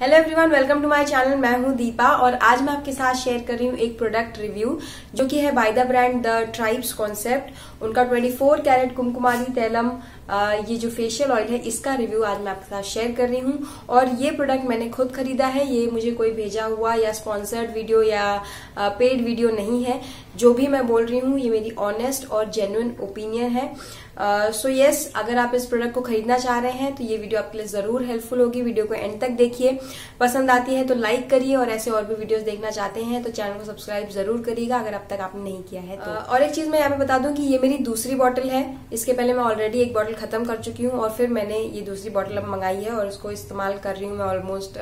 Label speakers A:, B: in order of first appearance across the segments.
A: Hello everyone welcome to my channel मैं हूँ दीपा और आज मैं आपके साथ शेयर कर रही हूँ एक प्रोडक्ट रिव्यू जो कि है by the brand the tribes concept उनका 24 कैरेट कुमकुमारी तैलम ये जो फेशियल ऑयल है इसका रिव्यू आज मैं आपके साथ शेयर कर रही हूँ। और ये प्रोडक्ट मैंने खुद खरीदा है। ये मुझे कोई भेजा हुआ या स्पॉन्सर्ड वीडियो या पेड वीडियो नहीं है। जो भी मैं बोल रही हूँ ये मेरी ऑनेस्ट और जेन्युइन ओपिनियन है। So uh, yes so yes, अगर आप इस प्रोडक्ट को खरीदना चाह रहे हैं तो ये वीडियो आपके लिए ज़रूर हेल्पफुल होगी। वीडियो को एंड तक देखिए। पसंद आती है तो लाइक करिए और ऐसे और भी वीडियोस देखना चाहते हैं तो चैनल को सब्सक्राइब ज़रूर करिएगा। अगर अब तक आपने नहीं किया है तो। uh, और एक चीज़ मैं यहाँ पे बता दूँ कि ये मेरी दूसरी बॉटल है। इसके पहले मैं ऑलरेडी एक बॉटल खत्म कर चुकी हूँ और फिर मैंने ये दूसरी बॉटल अब मंगाई है और उसको इस्तेमाल कर रही हूँ मैं ऑलमोस्ट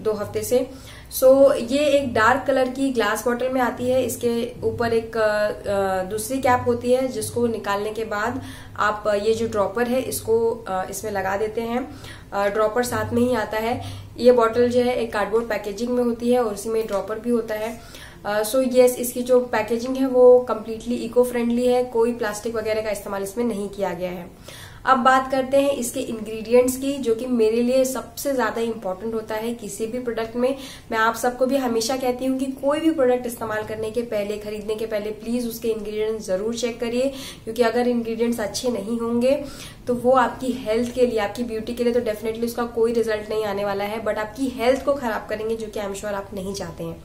A: दो हफ़्ते से। सो so, ये एक डार्क कलर की ग्लास बॉटल में आती है। इसके ऊपर एक दूसरी कैप होती है जिसको निकालने के बाद आप ये जो ड्रॉपर है इसको इसमें लगा देते हैं। ड्रॉपर साथ में ही आता है। ये बॉटल जो है एक कार्डबोर्ड पैकेजिंग में होती है और उसी में ड्रॉपर भी होता है। सो uh, यस yes, इसकी जो पैकेजिंग है वो कम्प्लीटली इको फ्रेंडली है। कोई प्लास्टिक वगैरह का इस्तेमाल इसमें नहीं किया गया है। अब बात करते हैं इसके इंग्रेडिएंट्स की जो कि मेरे लिए सबसे ज़्यादा इंपॉर्टेंट होता है किसी भी प्रोडक्ट में। मैं आप सबको भी हमेशा कहती हूँ कि कोई भी प्रोडक्ट इस्तेमाल करने के पहले खरीदने के पहले प्लीज़ उसके इंग्रेडिएंट्स ज़रूर चेक करिए। क्योंकि अगर इंग्रेडिएंट्स अच्छे नहीं होंगे तो वो आपकी हेल्थ के लिए आपकी ब्यूटी के लिए तो डेफिनेटली उसका कोई रिज़ल्ट नहीं आने वाला है। बट आपकी हेल्थ को खराब करेंगे जो कि आई एम श्योर आप नहीं चाहते हैं।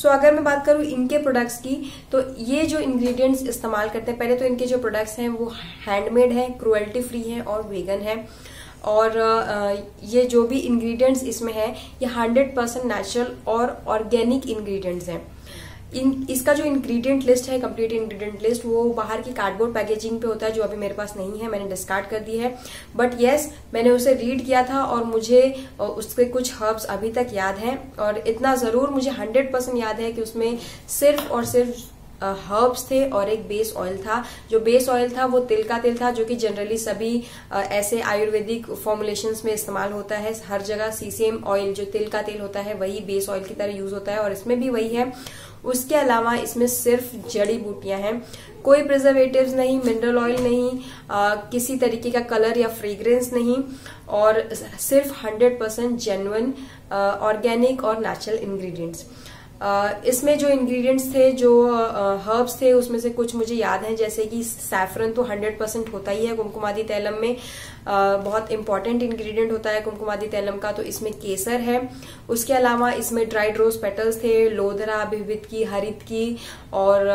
A: सो so, अगर मैं बात करूँ इनके प्रोडक्ट्स की तो ये जो इंग्रेडिएंट्स इस्तेमाल करते हैं पहले तो इनके जो प्रोडक्ट्स हैं वो हैंडमेड हैं क्रुएल्टी फ्री हैं और वेगन है। और ये जो भी इंग्रेडिएंट्स इसमें है ये हंड्रेड परसेंट नेचुरल और ऑर्गेनिक इंग्रेडिएंट्स हैं। इन इसका जो इंग्रेडिएंट लिस्ट है कंप्लीट इंग्रेडिएंट लिस्ट वो बाहर की कार्डबोर्ड पैकेजिंग पे होता है जो अभी मेरे पास नहीं है मैंने डिस्कार्ड कर दी है। बट येस yes, मैंने उसे रीड किया था और मुझे उसके कुछ हर्ब्स अभी तक याद हैं। और इतना ज़रूर मुझे हंड्रेड परसेंट याद है कि उसमें सिर्फ़ और सिर्फ़ हर्ब्स थे और एक बेस ऑयल था। जो बेस ऑयल था वो तिल का तेल था जो कि जनरली सभी ऐसे आयुर्वेदिक फॉर्मुलेशन में इस्तेमाल होता है। हर जगह सीसीएम ऑयल जो तिल का तेल होता है वही बेस ऑयल की तरह यूज़ होता है और इसमें भी वही है। उसके अलावा इसमें सिर्फ़ जड़ी बूटियाँ हैं। कोई प्रिजर्वेटिव नहीं मिनरल ऑयल नहीं आ, किसी तरीके का कलर या फ्रेग्रेंस नहीं और सिर्फ़ 100 परसेंट जेन्युन ऑर्गेनिक और नेचुरल इंग्रेडिएंट्स इसमें जो इंग्रेडिएंट्स थे, जो हर्ब्स थे, उसमें से कुछ मुझे याद हैं, जैसे कि सैफरन तो 100 परसेंट होता ही है कुमकुमादी तैलम में। बहुत इंपॉर्टेंट इंग्रेडिएंट होता है कुमकुमादी तैलम का तो इसमें केसर है। उसके अलावा इसमें ड्राइड रोज पेटल्स थे, लोधरा बिबित की, हरित की, और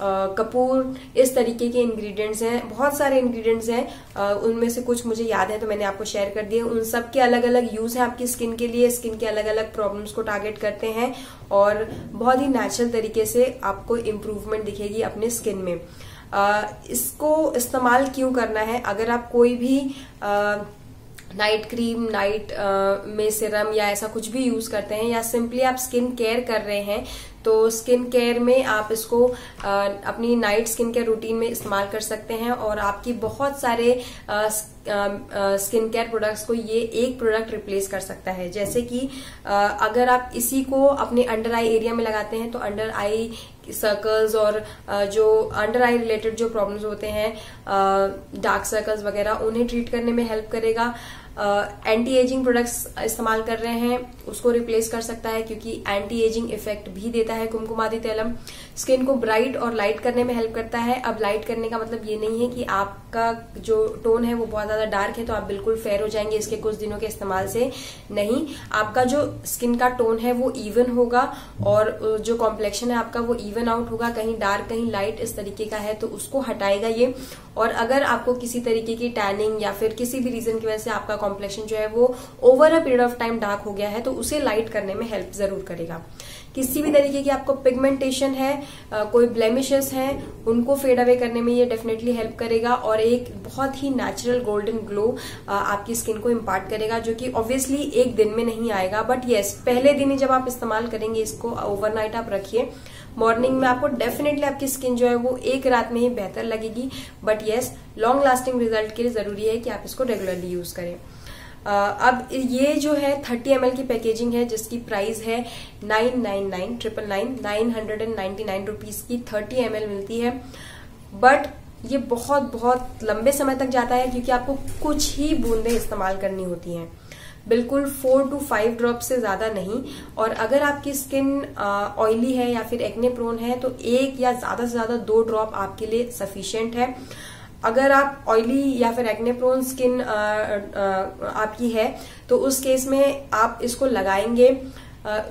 A: कपूर इस तरीके के इंग्रेडिएंट्स हैं बहुत सारे इंग्रेडिएंट्स हैं। उनमें से कुछ मुझे याद है तो मैंने आपको शेयर कर दिए। उन सब के अलग अलग यूज़ है आपकी स्किन के लिए। स्किन के अलग अलग प्रॉब्लम्स को टारगेट करते हैं और बहुत ही नेचुरल तरीके से आपको इम्प्रूवमेंट दिखेगी अपने स्किन में। आ, इसको इस्तेमाल क्यों करना है? अगर आप कोई भी आ, नाइट क्रीम नाइट में सिरम या ऐसा कुछ भी यूज़ करते हैं या सिंपली आप स्किन केयर कर रहे हैं तो स्किन केयर में आप इसको अपनी नाइट स्किन केयर रूटीन में इस्तेमाल कर सकते हैं और आपकी बहुत सारे स्किन केयर प्रोडक्ट्स को ये एक प्रोडक्ट रिप्लेस कर सकता है। जैसे कि अगर आप इसी को अपने अंडर आई एरिया में लगाते हैं तो अंडर आई सर्कल्स और जो अंडर आई रिलेटेड जो प्रॉब्लम्स होते हैं डार्क सर्कल्स वगैरह, उन्हें ट्रीट करने में हेल्प करेगा। एंटी एजिंग प्रोडक्ट्स इस्तेमाल कर रहे हैं, उसको रिप्लेस कर सकता है क्योंकि एंटी एजिंग इफ़ेक्ट भी देता है कुमकुमादी तैलम। स्किन को ब्राइट और लाइट करने में हेल्प करता है। अब लाइट करने का मतलब ये नहीं है कि आपका जो टोन है वो बहुत ज़्यादा डार्क है तो आप बिल्कुल फेयर हो जाएँगे इसके कुछ दिनों के इस्तेमाल से। नहीं, आपका जो स्किन का टोन है वो इवन होगा और जो कॉम्प्लेक्शन है आपका वो इवन आउट होगा। कहीं डार्क, कहीं लाइट इस तरीके का है तो उसको हटाएगा ये। और अगर आपको किसी तरीके की टैनिंग या फिर किसी भी रीजन की वजह से आपका कॉम्प्लेक्शन जो है वो over a period of time dark हो गया है तो उसे लाइट करने में हेल्प ज़रूर करेगा। किसी भी तरीके की आपको पिगमेंटेशन है कोई ब्लेमिशेस हैं, उनको फेड अवे करने में ये डेफिनेटली हेल्प करेगा और एक बहुत ही नेचुरल गोल्डन ग्लो आपकी स्किन को इम्पार्ट करेगा जो कि ऑब्वियसली एक दिन में नहीं आएगा। बट येस पहले दिन ही जब आप इस्तेमाल करेंगे इसको ओवरनाइट आप रखिए। मॉर्निंग में आपको डेफिनेटली आपकी स्किन जो है वो एक रात में ही बेहतर लगेगी। But yes long lasting result के लिए ज़रूरी है कि आप इसको रेगुलरली यूज़ करें। अब ये जो है 30 एम की पैकेजिंग है, जिसकी प्राइस है nine nine nine triple nine nine hundred and ninety nine rupees की 30 एम मिलती है। बट ये बहुत बहुत लंबे समय तक जाता है, क्योंकि आपको कुछ ही बूंदें इस्तेमाल करनी होती हैं। बिल्कुल फोर टू फाइव ड्रॉप से ज़्यादा नहीं। और अगर आपकी स्किन ऑयली है या फिर एक्ने प्रोन है तो एक या ज़्यादा से ज़्यादा दो ड्रॉप आपके लिए सफिशियंट है। अगर आप ऑयली या फिर एक्ने प्रोन स्किन आपकी है तो उस केस में आप इसको लगाएँगे।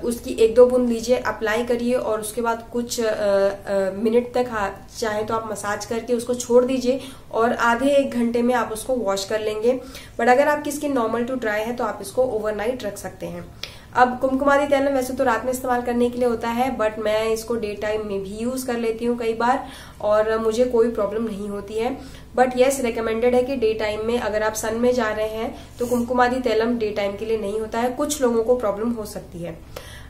A: उसकी एक दो बूंद लीजिए अप्लाई करिए और उसके बाद कुछ मिनट तक चाहे तो आप मसाज करके उसको छोड़ दीजिए और आधे एक घंटे में आप उसको वॉश कर लेंगे। बट अगर आपकी स्किन नॉर्मल टू ड्राई है तो आप इसको ओवरनाइट रख सकते हैं। अब कुमकुमारी तेल वैसे तो रात में इस्तेमाल करने के लिए होता है बट मैं इसको डे टाइम में भी यूज़ कर लेती हूँ कई बार, और मुझे कोई प्रॉब्लम नहीं होती है। बट येस रिकमेंडेड है कि डे टाइम में अगर आप सन में जा रहे हैं तो कुमकुमारी तेलम डे टाइम के लिए नहीं होता है। कुछ लोगों को प्रॉब्लम हो सकती है।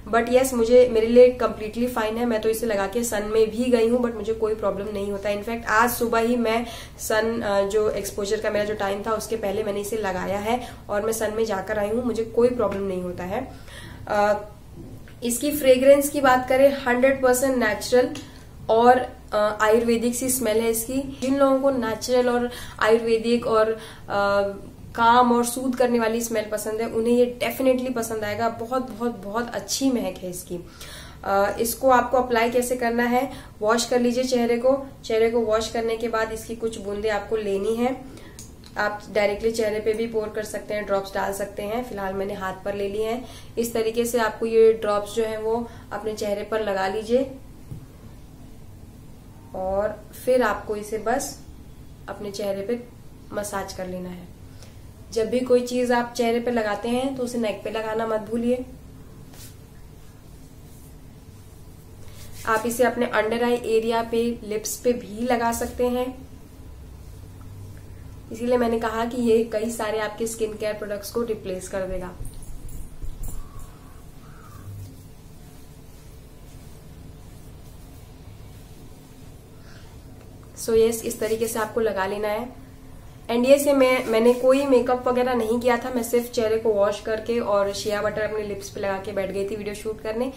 A: बट यस मुझे, मेरे लिए कम्प्लीटली फाइन है। मैं तो इसे लगा के सन में भी गई हूँ बट मुझे कोई प्रॉब्लम नहीं होता। इनफैक्ट आज सुबह ही मैं सन जो एक्सपोजर का मेरा जो टाइम था, उसके पहले मैंने इसे लगाया है और मैं सन में जाकर आई हूँ। मुझे कोई प्रॉब्लम नहीं होता है। इसकी फ्रेग्रेंस की बात करें हंड्रेड परसेंट नेचुरल और आयुर्वेदिक सी स्मेल है इसकी। जिन लोगों को नेचुरल और आयुर्वेदिक और काम और सूद करने वाली स्मेल पसंद है, उन्हें ये डेफिनेटली पसंद आएगा। बहुत बहुत बहुत अच्छी महक है इसकी। इसको आपको अप्लाई कैसे करना है वॉश कर लीजिए चेहरे को। चेहरे को वॉश करने के बाद इसकी कुछ बूंदे आपको लेनी है। आप डायरेक्टली चेहरे पे भी पोर कर सकते हैं ड्रॉप्स डाल सकते हैं। फ़िलहाल मैंने हाथ पर ले लिए हैं। इस तरीके से आपको ये ड्रॉप्स जो है वो अपने चेहरे पर लगा लीजिए। और फिर आपको इसे बस अपने चेहरे पे मसाज कर लेना है। जब भी कोई चीज़ आप चेहरे पे लगाते हैं तो उसे नेक पे लगाना मत भूलिए। आप इसे अपने अंडर आई एरिया पे लिप्स पे भी लगा सकते हैं। इसीलिए मैंने कहा कि ये कई सारे आपके स्किन केयर प्रोडक्ट्स को रिप्लेस कर देगा। सो so, यस yes, इस तरीके से आपको लगा लेना है। एनडीए से मैं, मैंने कोई मेकअप वगैरह नहीं किया था, मैं सिर्फ़ चेहरे को वॉश करके और शिया बटर अपने लिप्स पे लगा के बैठ गई थी वीडियो शूट करने।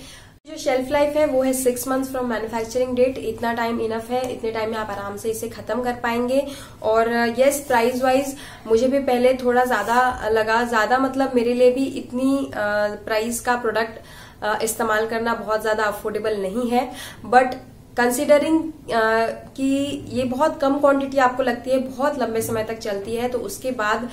A: जो शेल्फ लाइफ है, वो है six months from manufacturing date इतना टाइम इनफ है, इतने टाइम में आप आराम से इसे खत्म कर पाएँगे। और यस प्राइस वाइज मुझे भी पहले थोड़ा ज़्यादा लगा, ज़्यादा मतलब मेरे लिए भी इतनी प्राइस का प्रोडक्ट इस्तेमाल करना बहुत ज़्यादा अफोर्डेबल नहीं है। बट कंसिडरिंग uh, कि ये बहुत कम क्वांटिटी आपको लगती है बहुत लंबे समय तक चलती है तो उसके बाद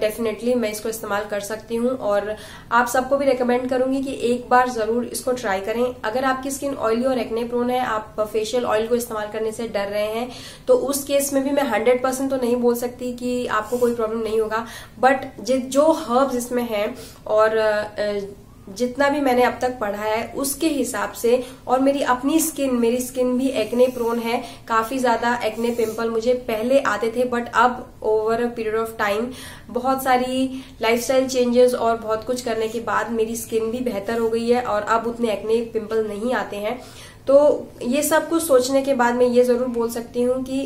A: डेफिनेटली uh, मैं इसको इस्तेमाल कर सकती हूँ और आप सबको भी रिकमेंड करूँगी कि एक बार ज़रूर इसको ट्राई करें। अगर आपकी स्किन ऑयली और एक्ने प्रोन है आप फेशियल ऑयल को इस्तेमाल करने से डर रहे हैं तो उस केस में भी मैं हंड्रेड परसेंट तो नहीं बोल सकती कि आपको कोई प्रॉब्लम नहीं होगा बट जो हर्ब्स इसमें है और uh, जितना भी मैंने अब तक पढ़ा है, उसके हिसाब से और मेरी अपनी स्किन मेरी स्किन भी एक्ने प्रोन है। काफ़ी ज़्यादा एक्ने पिंपल मुझे पहले आते थे बट अब over a period of time बहुत सारी लाइफस्टाइल चेंजेस और बहुत कुछ करने के बाद मेरी स्किन भी बेहतर हो गई है और अब उतने एक्ने पिंपल नहीं आते हैं। तो ये सब कुछ सोचने के बाद मैं ये ज़रूर बोल सकती हूँ कि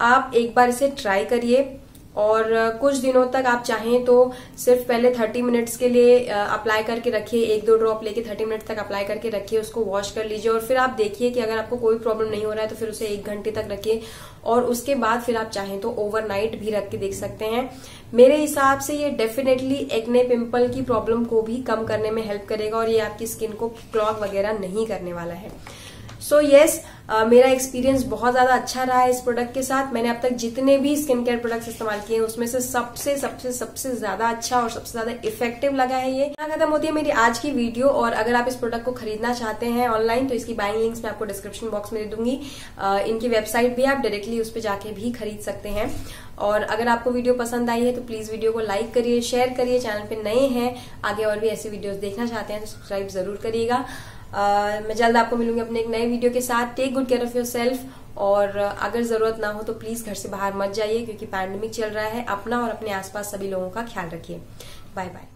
A: आप एक बार इसे ट्राई करिए। और कुछ दिनों तक आप चाहें तो सिर्फ़ पहले 30 मिनट्स के लिए अप्लाई करके रखिए एक दो ड्रॉप लेके 30 मिनट तक अप्लाई करके रखिए उसको वॉश कर लीजिए और फिर आप देखिए कि अगर आपको कोई प्रॉब्लम नहीं हो रहा है तो फिर उसे एक घंटे तक रखिए और उसके बाद फिर आप चाहें तो ओवरनाइट भी रख के देख सकते हैं। मेरे हिसाब से ये डेफिनेटली एक्ने पिंपल की प्रॉब्लम को भी कम करने में हेल्प करेगा और ये आपकी स्किन को क्लॉग वगैरह नहीं करने वाला है। सो so, येस yes, मेरा एक्सपीरियंस बहुत ज़्यादा अच्छा रहा है इस प्रोडक्ट के साथ। मैंने अब तक जितने भी स्किन केयर प्रोडक्ट्स इस्तेमाल किए हैं, उसमें से सबसे सबसे सबसे ज़्यादा अच्छा और सबसे ज़्यादा इफ़ेक्टिव लगा है ये। खत्म होती है मेरी आज की वीडियो और अगर आप इस प्रोडक्ट को खरीदना चाहते हैं ऑनलाइन तो इसकी बाइंग लिंक्स मैं आपको डिस्क्रिप्शन बॉक्स में दे दूँगी। इनकी वेबसाइट भी आप डायरेक्टली उस पर जाके भी खरीद सकते हैं। और अगर आपको वीडियो पसंद आई है तो प्लीज़ वीडियो को लाइक करिए शेयर करिए। चैनल पे नए हैं, आगे और भी ऐसी वीडियोस देखना चाहते हैं तो सब्सक्राइब ज़रूर करिएगा। मैं जल्द आपको मिलूँगी अपने एक नए वीडियो के साथ। Take good care of yourself और अगर ज़रूरत ना हो तो प्लीज़ घर से बाहर मत जाइए, क्योंकि पैंडमिक चल रहा है। अपना और अपने आसपास सभी लोगों का ख्याल रखिए। Bye bye